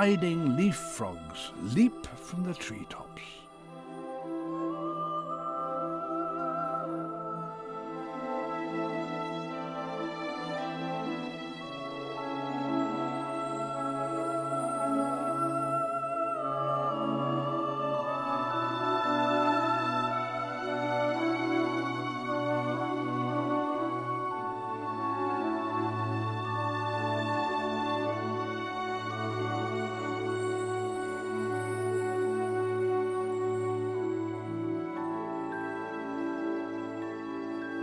Gliding leaf frogs leap from the treetops.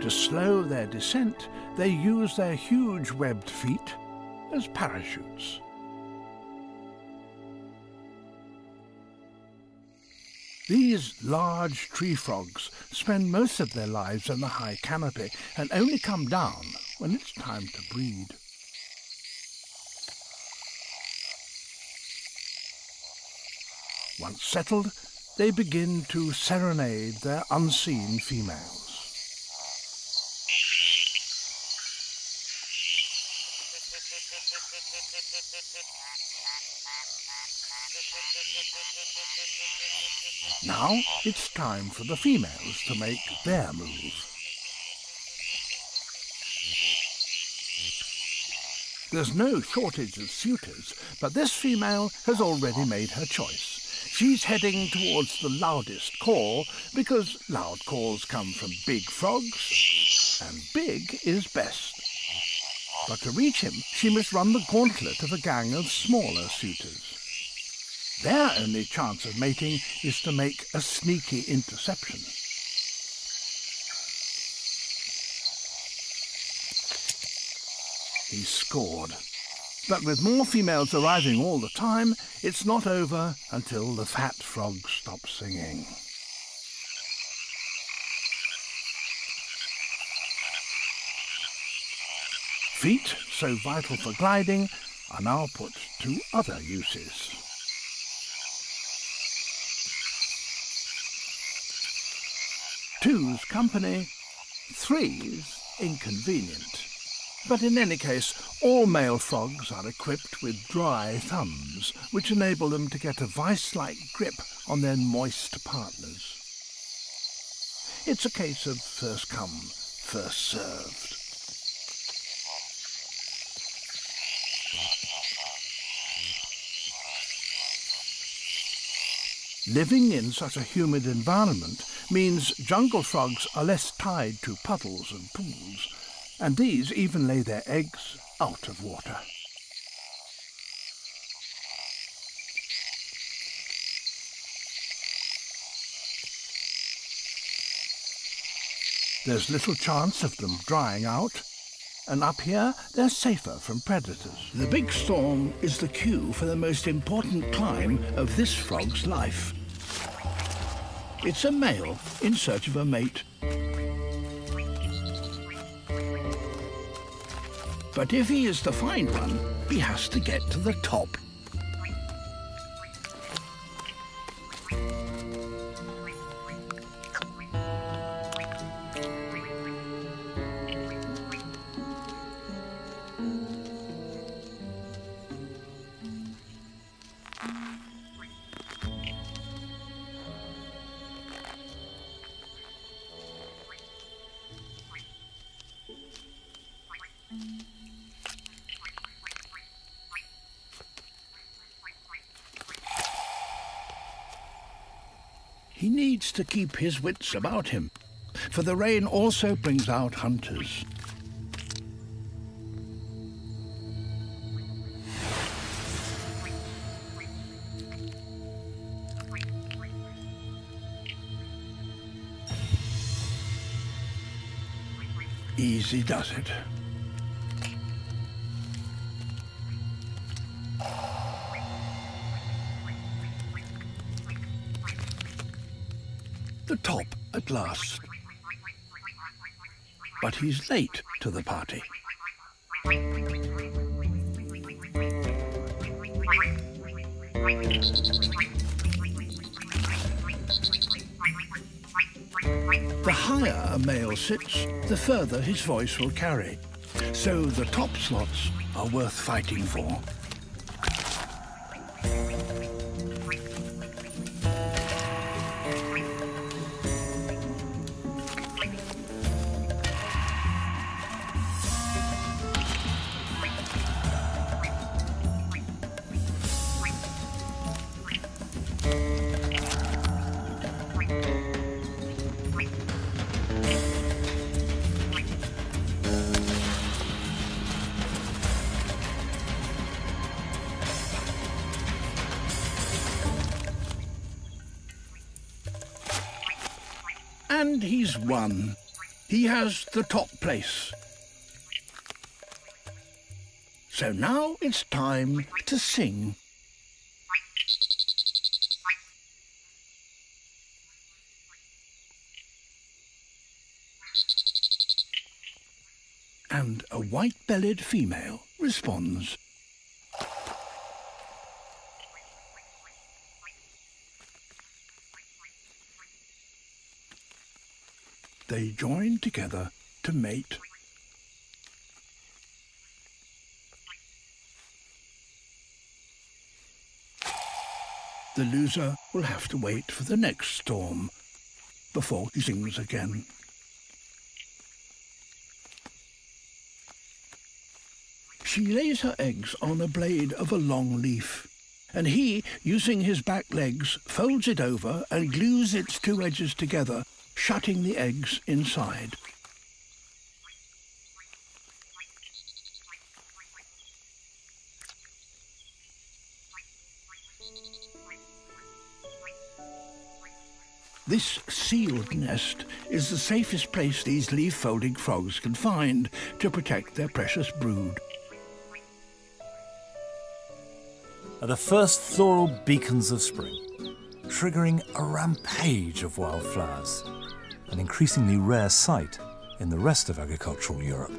To slow their descent, they use their huge webbed feet as parachutes. These large tree frogs spend most of their lives in the high canopy and only come down when it's time to breed. Once settled, they begin to serenade their unseen females. Now it's time for the females to make their move. There's no shortage of suitors, but this female has already made her choice. She's heading towards the loudest call because loud calls come from big frogs, and big is best. But to reach him, she must run the gauntlet of a gang of smaller suitors. Their only chance of mating is to make a sneaky interception. He scored. But with more females arriving all the time, it's not over until the fat frog stops singing. Feet, so vital for gliding, are now put to other uses. Two's company, three's inconvenient. But in any case, all male frogs are equipped with dry thumbs, which enable them to get a vice-like grip on their moist partners. It's a case of first come, first served. Living in such a humid environment means jungle frogs are less tied to puddles and pools, and these even lay their eggs out of water. There's little chance of them drying out, and up here they're safer from predators. The big storm is the cue for the most important climb of this frog's life. It's a male in search of a mate. But if he is to find one, he has to get to the top. He needs to keep his wits about him, for the rain also brings out hunters. Easy does it. Last. But he's late to the party. The higher a male sits, the further his voice will carry. So the top slots are worth fighting for. And he's won. He has the top place. So now it's time to sing. And a white-bellied female responds. They join together to mate. The loser will have to wait for the next storm before he sings again. She lays her eggs on a blade of a long leaf, and he, using his back legs, folds it over and glues its two edges together shutting the eggs inside. This sealed nest is the safest place these leaf-folding frogs can find to protect their precious brood. Are the first floral beacons of spring, triggering a rampage of wildflowers an increasingly rare sight in the rest of agricultural Europe.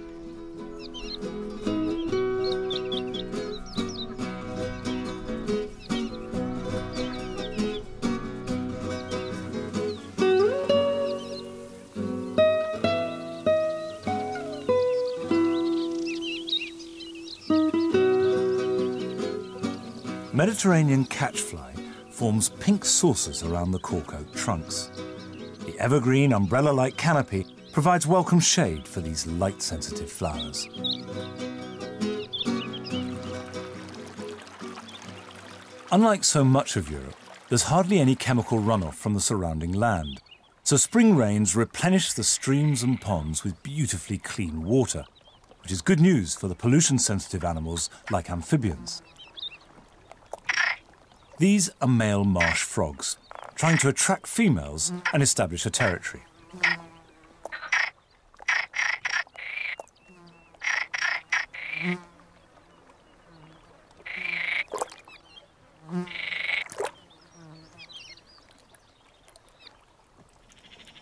Mediterranean catchfly forms pink saucers around the cork oak trunks evergreen umbrella-like canopy provides welcome shade for these light-sensitive flowers. Unlike so much of Europe, there's hardly any chemical runoff from the surrounding land, so spring rains replenish the streams and ponds with beautifully clean water, which is good news for the pollution-sensitive animals like amphibians. These are male marsh frogs, trying to attract females and establish a territory.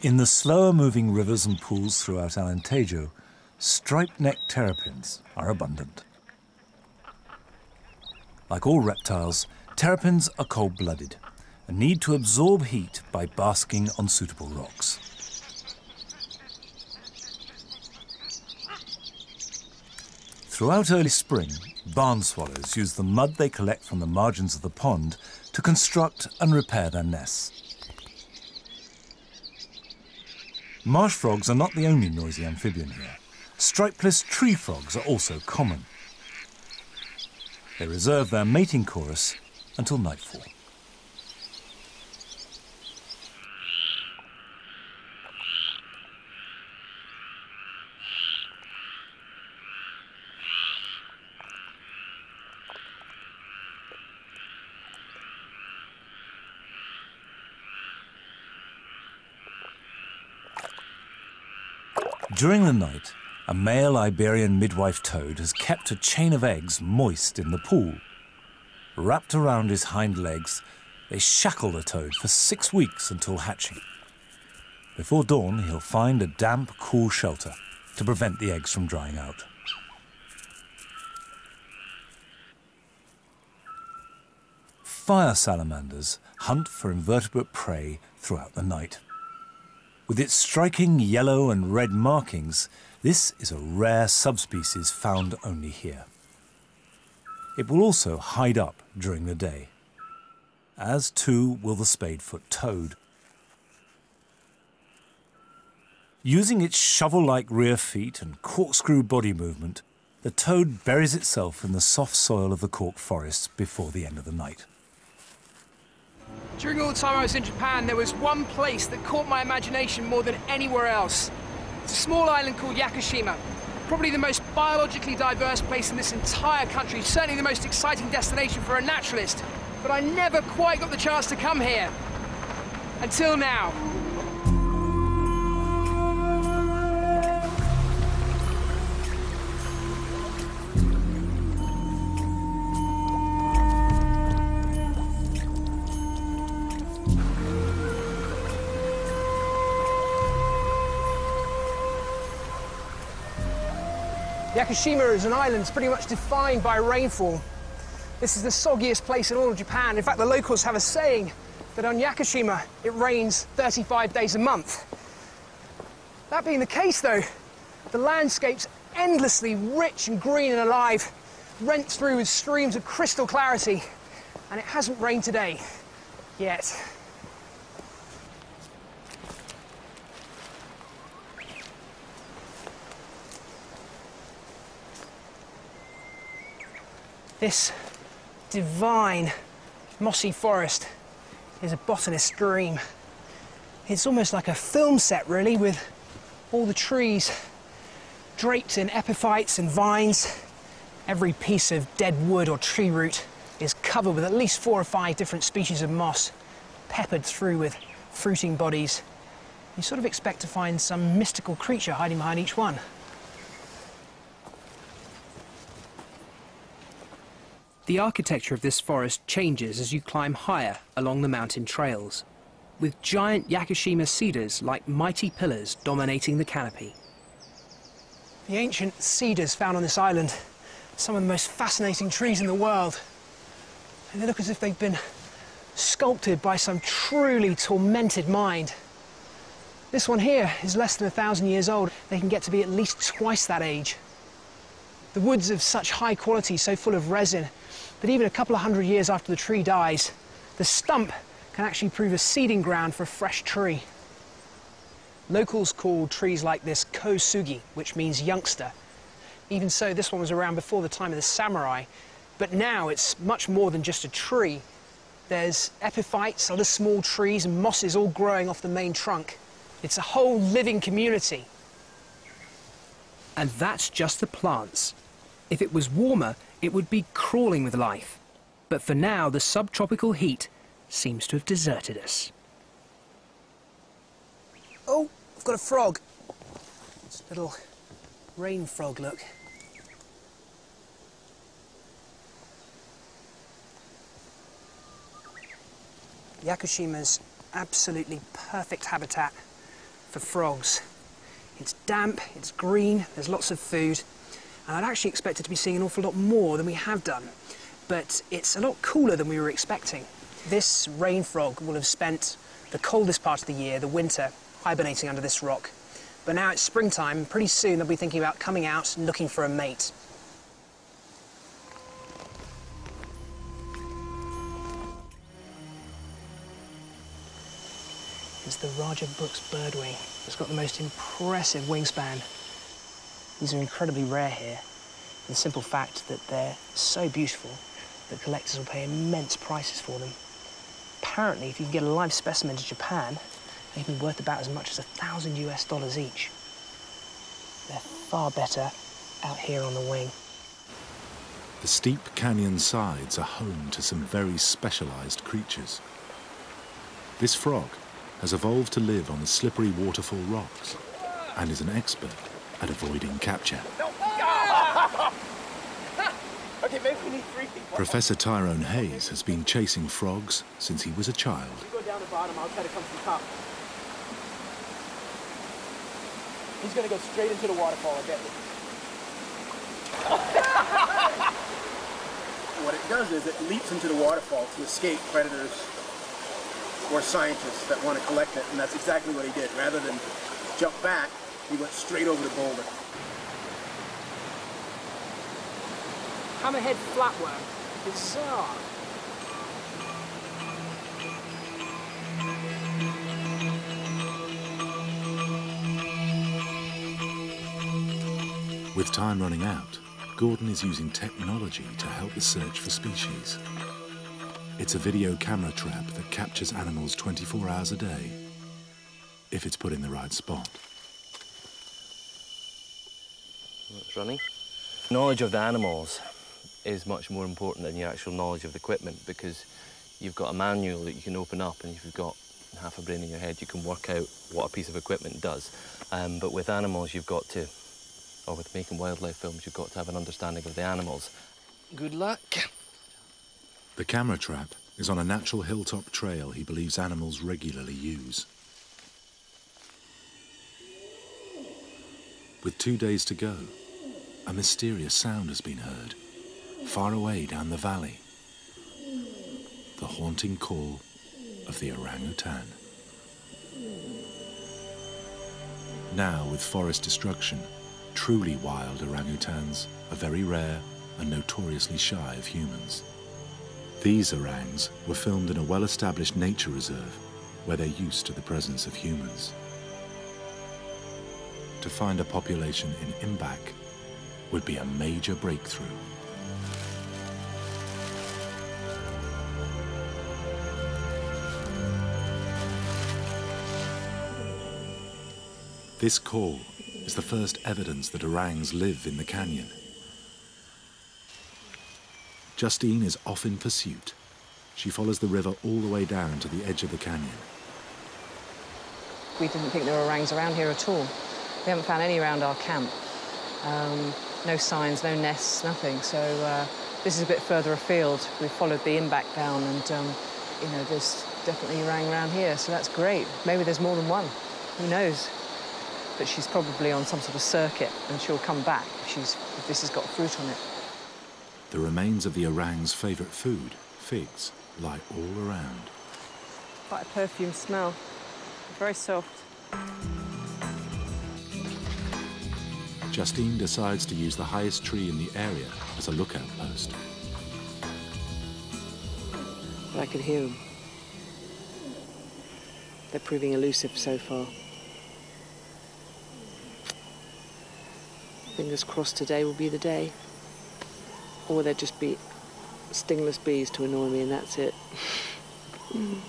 In the slower moving rivers and pools throughout Alentejo, striped-necked terrapins are abundant. Like all reptiles, terrapins are cold-blooded and need to absorb heat by basking on suitable rocks. Throughout early spring, barn swallows use the mud they collect from the margins of the pond to construct and repair their nests. Marsh frogs are not the only noisy amphibian here. Stripeless tree frogs are also common. They reserve their mating chorus until nightfall. During the night, a male Iberian midwife toad has kept a chain of eggs moist in the pool. Wrapped around his hind legs, they shackle the toad for six weeks until hatching. Before dawn, he'll find a damp, cool shelter to prevent the eggs from drying out. Fire salamanders hunt for invertebrate prey throughout the night. With its striking yellow and red markings, this is a rare subspecies found only here. It will also hide up during the day, as too will the spadefoot toad. Using its shovel-like rear feet and corkscrew body movement, the toad buries itself in the soft soil of the cork forests before the end of the night. During all the time I was in Japan, there was one place that caught my imagination more than anywhere else. It's a small island called Yakushima. Probably the most biologically diverse place in this entire country, certainly the most exciting destination for a naturalist. But I never quite got the chance to come here. Until now. Yakushima is an island that's pretty much defined by rainfall. This is the soggiest place in all of Japan. In fact, the locals have a saying that on Yakushima it rains 35 days a month. That being the case, though, the landscape's endlessly rich and green and alive, rent through with streams of crystal clarity, and it hasn't rained today. Yet. This divine mossy forest is a botanist's dream. It's almost like a film set, really, with all the trees draped in epiphytes and vines. Every piece of dead wood or tree root is covered with at least four or five different species of moss, peppered through with fruiting bodies. You sort of expect to find some mystical creature hiding behind each one. The architecture of this forest changes as you climb higher along the mountain trails, with giant Yakushima cedars like mighty pillars dominating the canopy. The ancient cedars found on this island, some of the most fascinating trees in the world. And they look as if they've been sculpted by some truly tormented mind. This one here is less than a thousand years old. They can get to be at least twice that age. The wood's of such high quality, so full of resin, that even a couple of hundred years after the tree dies, the stump can actually prove a seeding ground for a fresh tree. Locals call trees like this kosugi, which means youngster. Even so, this one was around before the time of the samurai, but now it's much more than just a tree. There's epiphytes, other small trees, and mosses all growing off the main trunk. It's a whole living community. And that's just the plants. If it was warmer, it would be crawling with life. But for now, the subtropical heat seems to have deserted us. Oh, I've got a frog. It's a little rain frog, look. Yakushima's absolutely perfect habitat for frogs. It's damp, it's green, there's lots of food, and I'd actually expected to be seeing an awful lot more than we have done, but it's a lot cooler than we were expecting. This rain frog will have spent the coldest part of the year, the winter, hibernating under this rock. But now it's springtime, pretty soon they'll be thinking about coming out and looking for a mate. It's the Rajah Brooke's birdwing. It's got the most impressive wingspan these are incredibly rare here. The simple fact that they're so beautiful that collectors will pay immense prices for them. Apparently, if you can get a live specimen to Japan, they can be worth about as much as a thousand US dollars each. They're far better out here on the wing. The steep canyon sides are home to some very specialized creatures. This frog has evolved to live on the slippery waterfall rocks and is an expert at avoiding capture. Professor Tyrone Hayes has been chasing frogs since he was a child. He's going to go straight into the waterfall, I bet. what it does is it leaps into the waterfall to escape predators or scientists that want to collect it, and that's exactly what he did. Rather than jump back, he went straight over the boulder. Hammerhead flatworm. Bizarre. With time running out, Gordon is using technology to help the search for species. It's a video camera trap that captures animals 24 hours a day, if it's put in the right spot. It's running. Knowledge of the animals is much more important than your actual knowledge of the equipment because you've got a manual that you can open up and if you've got half a brain in your head you can work out what a piece of equipment does. Um, but with animals you've got to, or with making wildlife films, you've got to have an understanding of the animals. Good luck. The camera trap is on a natural hilltop trail he believes animals regularly use. With two days to go, a mysterious sound has been heard, far away down the valley. The haunting call of the orangutan. Now, with forest destruction, truly wild orangutans are very rare and notoriously shy of humans. These orangs were filmed in a well-established nature reserve where they're used to the presence of humans. To find a population in Imbak would be a major breakthrough. This call is the first evidence that orangs live in the canyon. Justine is off in pursuit. She follows the river all the way down to the edge of the canyon. We didn't think there were orangs around here at all. We haven't found any around our camp. Um, no signs, no nests, nothing. So uh, this is a bit further afield. We followed the Imbak down and, um, you know, there's definitely orang around here, so that's great. Maybe there's more than one. Who knows? But she's probably on some sort of circuit and she'll come back if, she's, if this has got fruit on it. The remains of the orang's favourite food, figs, lie all around. Quite a perfume smell. Very soft. Justine decides to use the highest tree in the area as a lookout post. But I could hear them. They're proving elusive so far. Fingers crossed today will be the day. Or there'd just be stingless bees to annoy me and that's it. Mm.